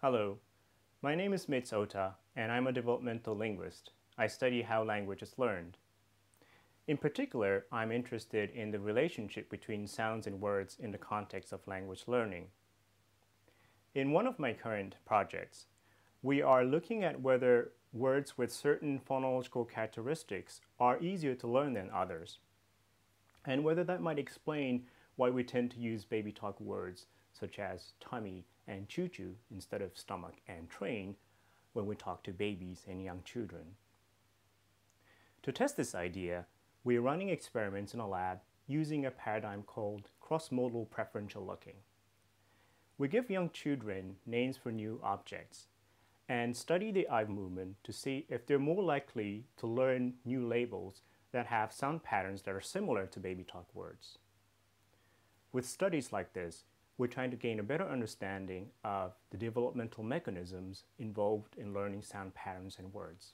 Hello, my name is Mits Ota, and I'm a developmental linguist. I study how language is learned. In particular, I'm interested in the relationship between sounds and words in the context of language learning. In one of my current projects, we are looking at whether words with certain phonological characteristics are easier to learn than others, and whether that might explain why we tend to use baby talk words such as tummy and choo-choo instead of stomach and train when we talk to babies and young children. To test this idea, we are running experiments in a lab using a paradigm called cross-modal preferential looking. We give young children names for new objects and study the eye movement to see if they're more likely to learn new labels that have sound patterns that are similar to baby talk words. With studies like this, we're trying to gain a better understanding of the developmental mechanisms involved in learning sound patterns and words.